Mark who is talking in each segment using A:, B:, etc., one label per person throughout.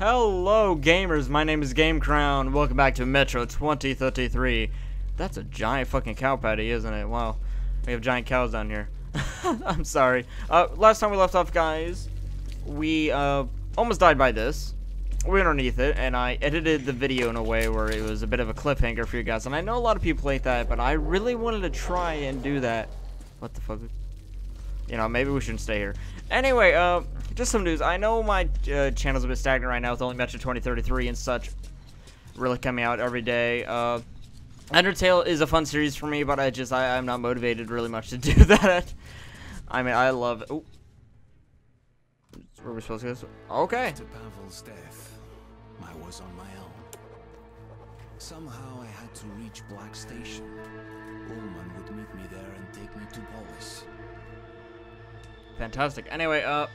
A: Hello, gamers. My name is Game Crown. Welcome back to Metro 2033. That's a giant fucking cow patty, isn't it? Wow. We have giant cows down here. I'm sorry. Uh, last time we left off, guys, we uh, almost died by this. We're underneath it, and I edited the video in a way where it was a bit of a cliffhanger for you guys. And I know a lot of people hate that, but I really wanted to try and do that. What the fuck? You know, maybe we shouldn't stay here. Anyway, uh, just some news. I know my uh, channel's a bit stagnant right now with only Metro 2033 and such really coming out every day. Uh, Undertale is a fun series for me, but I just, I, I'm not motivated really much to do that. I mean, I love, oh. Where are we supposed to go? Okay.
B: After Pavel's death, I was on my own. Somehow I had to reach Black Station. Ullman would meet me there and take me to Polis.
A: Fantastic. Anyway, uh,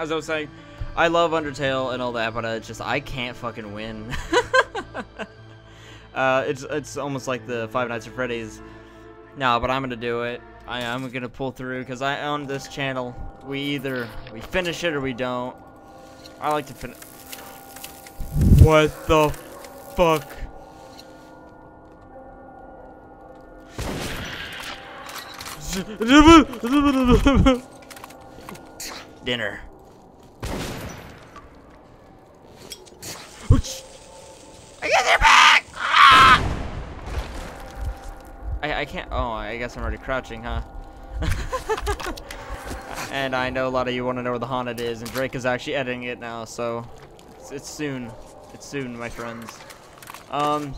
A: as I was saying, I love Undertale and all that, but it's just, I can't fucking win. uh, it's, it's almost like the Five Nights at Freddy's. No, but I'm gonna do it. I am gonna pull through, because I own this channel. We either, we finish it or we don't. I like to finish. What the fuck? Dinner. I, can't. Oh, I guess I'm already crouching, huh? and I know a lot of you want to know where the haunted is, and Drake is actually editing it now, so it's, it's soon. It's soon, my friends. Um.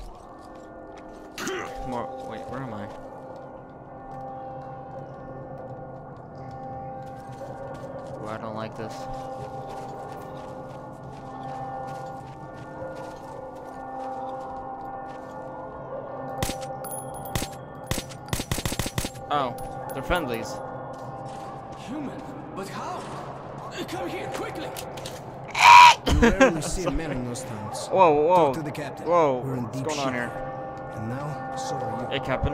A: More. Wait, where am I? Ooh, I don't like this. Oh, friendlies.
C: Human? But how? Come here, quickly!
D: You rarely see men in those towns.
A: Whoa, whoa,
D: Talk to the captain.
A: whoa!
D: We're in
A: What's
D: deep
A: going on
D: shit.
A: here?
D: And now, so are
A: Hey. Captain.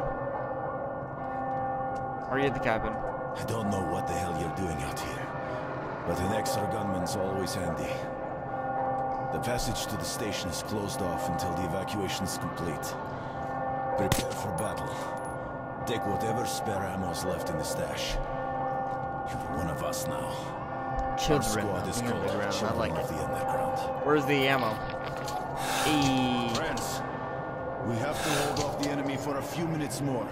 A: Are you at the cabin?
E: I don't know what the hell you're doing out here, but an extra gunman's always handy. The passage to the station is closed off until the evacuation is complete. Prepare for battle. Take whatever spare ammo's left in the stash. You're one of us now. Our
A: Children
E: squad
A: of
E: is
A: the
E: called
A: underground. I like
E: of
A: it.
E: the Underground.
A: Where's the ammo? Eee.
E: Friends, we have to hold off the enemy for a few minutes more.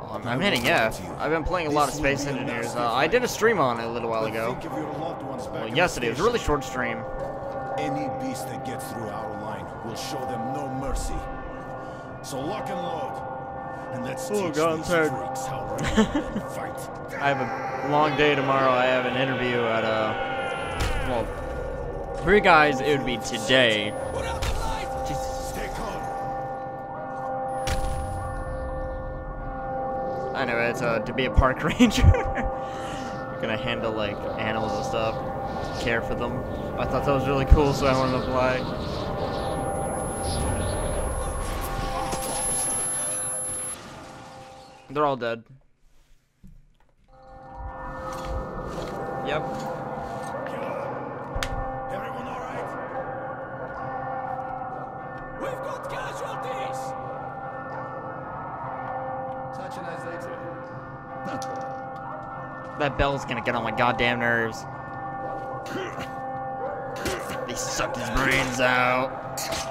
A: Oh, I'm, I'm hitting F. I've been playing a lot of Space Engineers. Uh, I did a stream on it a little while ago.
E: think of your loved ones back
A: Well, yesterday. It was a really short stream.
E: Any beast that gets through our line will show them no mercy. So lock and load. And let's
A: Oh,
E: teach
A: God, I'm
E: these
A: tired.
E: how fight.
A: I have a long day tomorrow. I have an interview at uh, well, for you guys it would be today.
C: Put out the light!
A: Jesus.
E: Stay calm.
A: I know it's uh to be a park ranger. You're gonna handle like animals and stuff, care for them. I thought that was really cool, so I wanted to apply. They're all dead. Yep.
E: Everyone all right?
C: We've got casualties!
D: Such a nice day,
A: That bell's gonna get on my goddamn nerves. They sucked his brains out.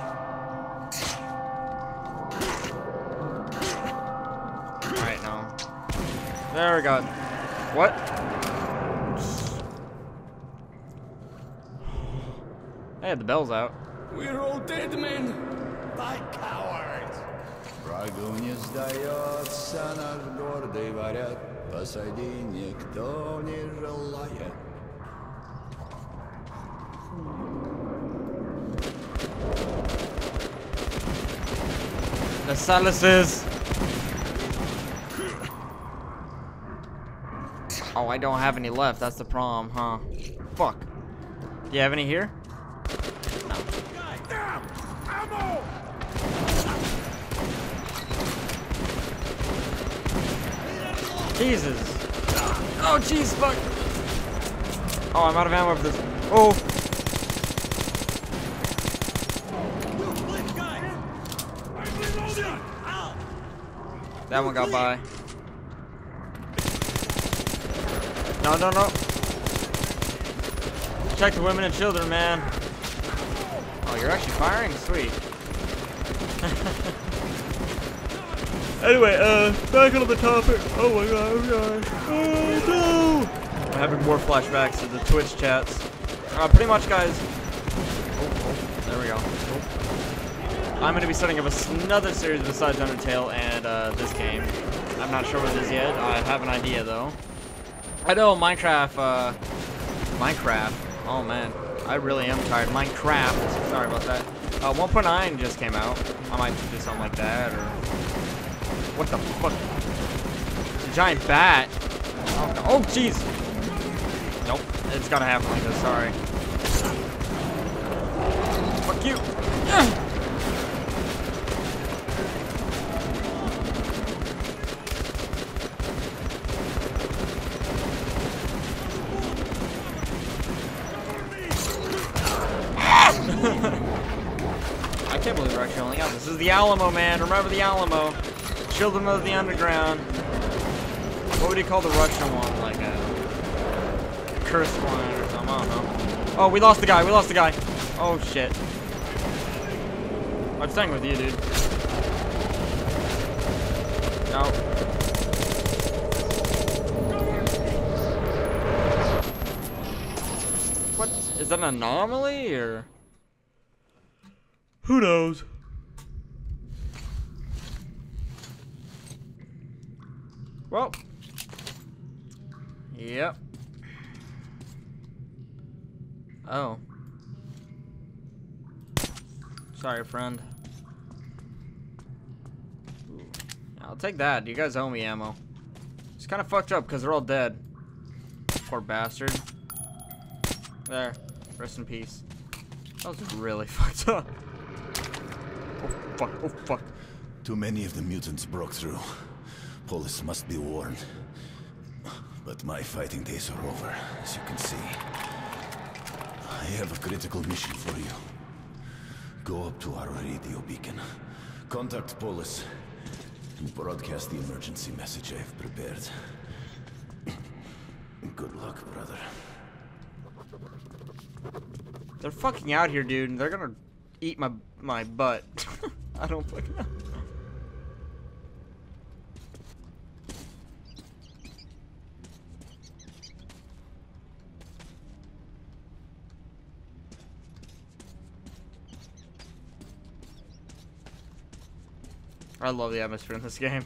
A: There we go. What? I had the bells out.
C: We're all dead men.
E: Like cowards.
B: Врагу сдается наш гордый Варяг. Посади никто не желает.
A: The Saluses. Oh, I don't have any left. That's the problem, huh? Fuck. Do you have any here? No. Jesus. Oh, jeez, fuck. Oh, I'm out of ammo for this. Oh. That one got by. No, no, no. Protect the women and children, man. Oh, you're actually firing? Sweet. anyway, uh, back on the topic. Oh my god, oh god. Oh no! I'm having more flashbacks to the Twitch chats. Uh, pretty much, guys. Oh, oh, there we go. Oh. I'm going to be starting up another series besides Undertale and uh, this game. I'm not sure what it is yet. I have an idea, though. I know Minecraft, uh, Minecraft. Oh man, I really am tired. Minecraft. Sorry about that. Uh, 1.9 just came out. I might do something like that, or what the fuck? It's a giant bat. Oh, oh jeez. Nope, it's gotta happen like this. Sorry. Fuck you. I can't believe we're actually only out. This is the Alamo, man. Remember the Alamo. Children of the Underground. What would you call the Russian one? Like a cursed one or something? I don't know. Oh, we lost the guy. We lost the guy. Oh, shit. I'm staying with you, dude. No. What? Is that an anomaly, or? Who knows? Well. Yep. Oh. Sorry, friend. Ooh. I'll take that. You guys owe me ammo. It's kind of fucked up because they're all dead. Poor bastard. There. Rest in peace. That was really fucked up. Oh fuck, oh fuck.
E: Too many of the mutants broke through. Polis must be warned. But my fighting days are over, as you can see. I have a critical mission for you. Go up to our radio beacon. Contact Polis. And broadcast the emergency message I have prepared. Good luck, brother.
A: They're fucking out here, dude. They're gonna eat my my butt. I don't fucking know. I love the atmosphere in this game.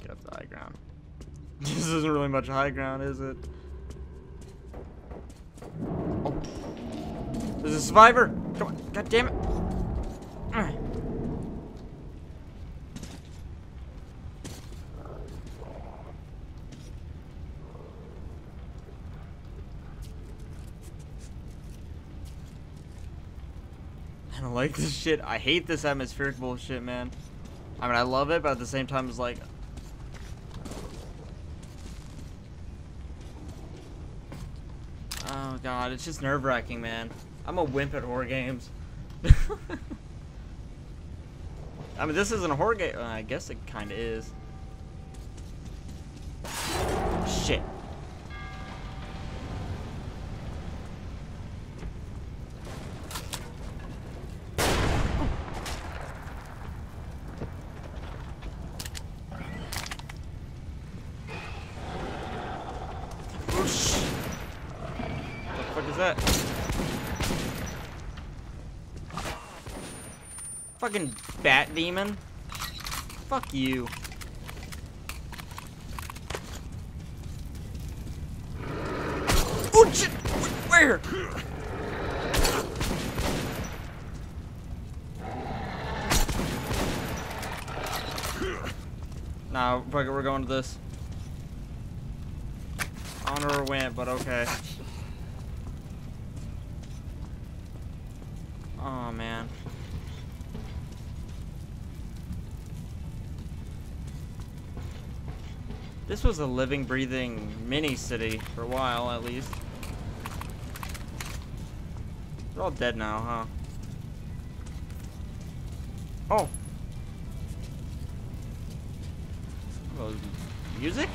A: Get up the high ground. This isn't really much high ground, is it? Oh. There's a survivor! Come on, god damn it! I don't like this shit. I hate this atmospheric bullshit, man. I mean, I love it, but at the same time, it's like... Oh, God. It's just nerve-wracking, man. I'm a wimp at horror games. I mean, this isn't a horror game. Uh, I guess it kind of is. Shit. Fucking bat demon. Fuck you. Oh shit! Where? Nah, fuck it, we're going to this. Honor went, but okay. Was a living, breathing mini city for a while, at least. They're all dead now, huh? Oh. music?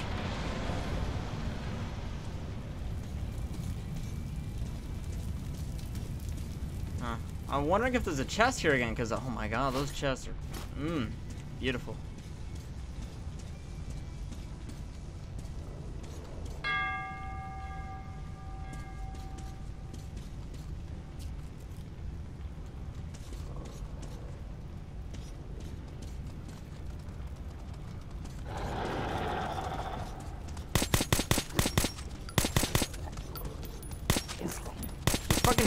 A: Huh. I'm wondering if there's a chest here again, because, oh my god, those chests are, mmm, beautiful.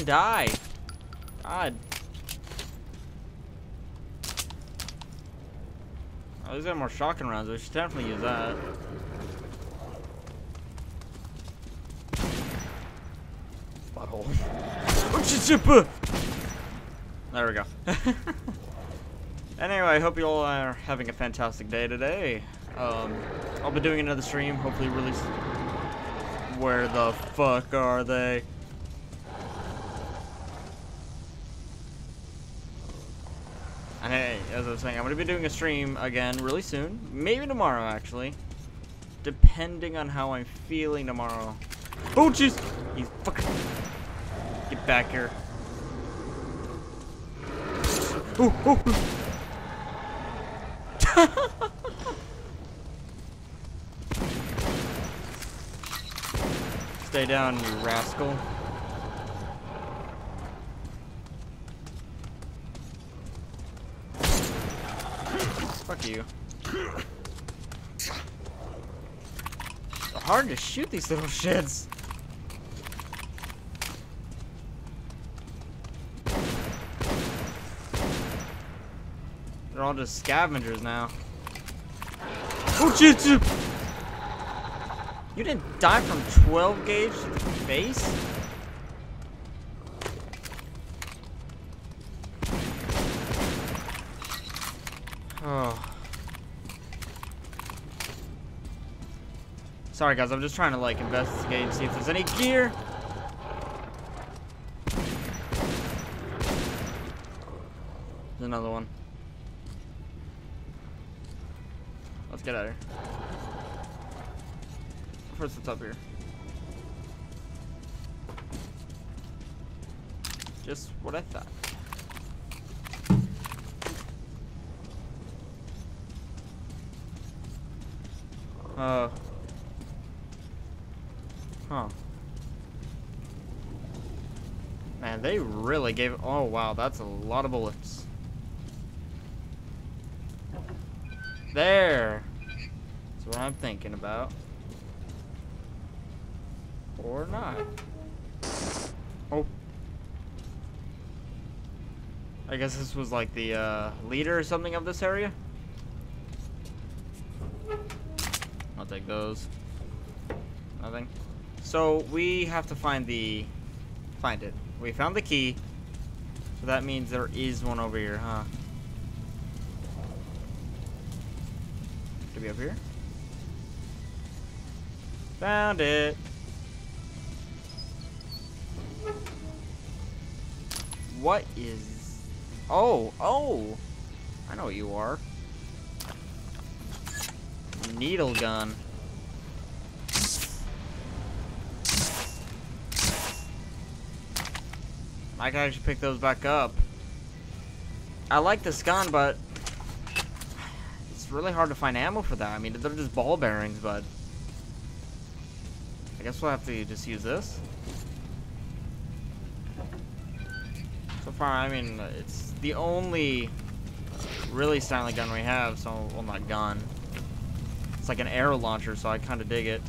A: Die. God. Oh, he's got more shotgun rounds. We should definitely use that. Butthole. There we go. anyway, I hope you all are having a fantastic day today. Um, I'll be doing another stream, hopefully s- Where the fuck are they? And hey, as I was saying, I'm gonna be doing a stream again really soon. Maybe tomorrow, actually. Depending on how I'm feeling tomorrow. Oh, jeez! You fucker. Get back here. Oh, oh. Stay down, you rascal. Fuck you. It's hard to shoot these little shits. They're all just scavengers now. Oh shit. You didn't die from 12 gauge to the face? Oh. Sorry guys, I'm just trying to like investigate and see if there's any gear. There's another one. Let's get out of here. First, what's up here? Just what I thought. Uh. Huh. Man, they really gave. Oh wow, that's a lot of bullets. There. That's what I'm thinking about. Or not. Oh. I guess this was like the uh, leader or something of this area. I'll take those. Nothing. So we have to find the find it. We found the key. So that means there is one over here, huh? To be up here? Found it. What is Oh, oh. I know what you are. Needle gun. I can actually pick those back up. I like this gun, but it's really hard to find ammo for that. I mean, they're just ball bearings, but I guess we'll have to just use this. So far, I mean, it's the only really silent gun we have, so, well, not gun. It's like an arrow launcher, so I kind of dig it.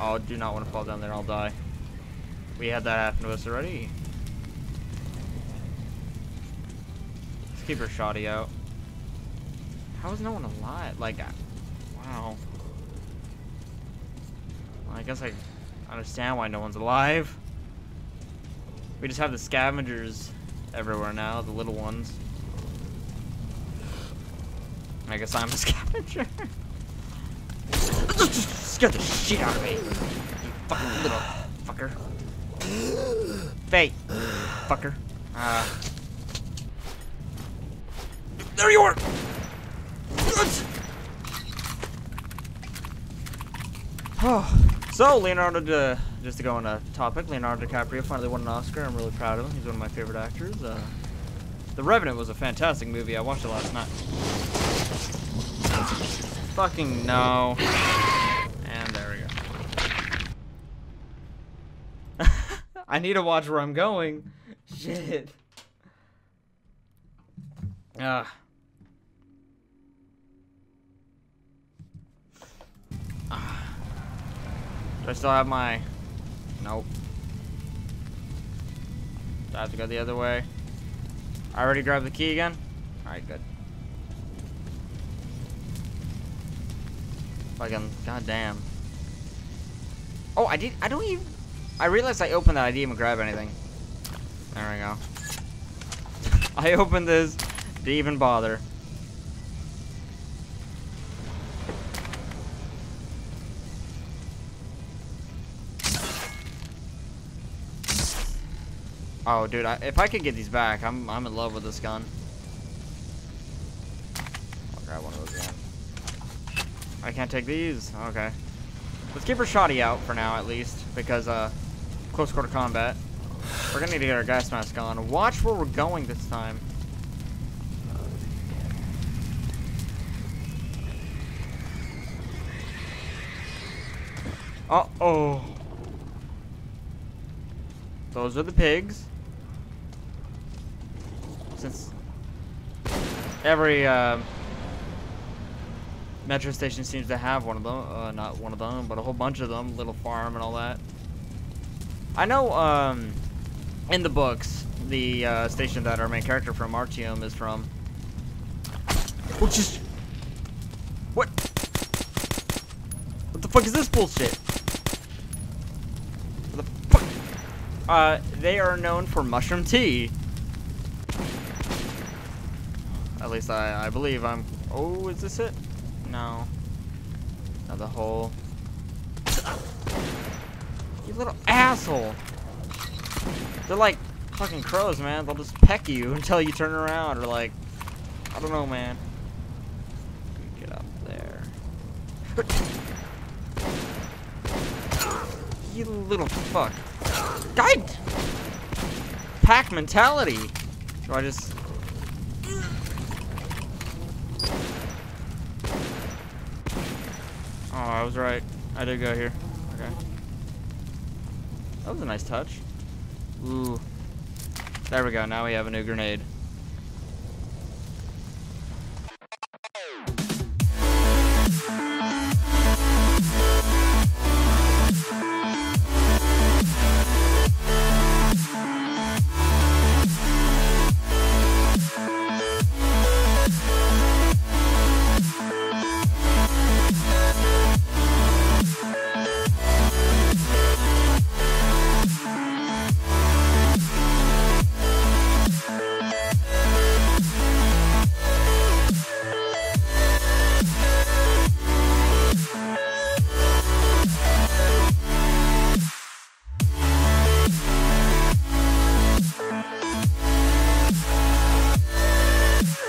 A: Oh, do not want to fall down there, I'll die. We had that happen to us already. Let's keep our shoddy out. How is no one alive? Like, I- wow. Well, I guess I understand why no one's alive. We just have the scavengers everywhere now, the little ones. I guess I'm a scavenger. Scared the shit out of me. You fucking little fucker. Fate. Fucker. Uh. There you are! Oh, so Leonardo, da, just to go on a topic, Leonardo DiCaprio finally won an Oscar. I'm really proud of him. He's one of my favorite actors. Uh, the Revenant was a fantastic movie. I watched it last night. Fucking no. And there we go. I need to watch where I'm going. Shit. Ah. Ah. Do I still have my... Nope. Do I have to go the other way? I already grabbed the key again? Alright, good. Fucking goddamn. Oh, I did. I don't even. I realized I opened that. I didn't even grab anything. There we go. I opened this. Didn't even bother. Oh, dude, I, if I could get these back, I'm I'm in love with this gun. I'll grab one of those again. I can't take these. Okay. Let's keep our shoddy out for now, at least, because uh, close quarter combat. We're gonna need to get our gas mask on. Watch where we're going this time. Uh oh. Those are the pigs. Since every uh, metro station seems to have one of them, uh, not one of them, but a whole bunch of them, little farm and all that. I know um, in the books, the uh, station that our main character from Artyom is from. Which is what? What the fuck is this bullshit? What the fuck? Uh, they are known for mushroom tea. At least I, I believe I'm. Oh, is this it? No. Another hole. You little asshole. They're like fucking crows, man. They'll just peck you until you turn around, or like, I don't know, man. Get up there. You little fuck. God! Pack mentality. Do I just... Oh, I was right. I did go here. Okay. That was a nice touch. Ooh. There we go. Now we have a new grenade.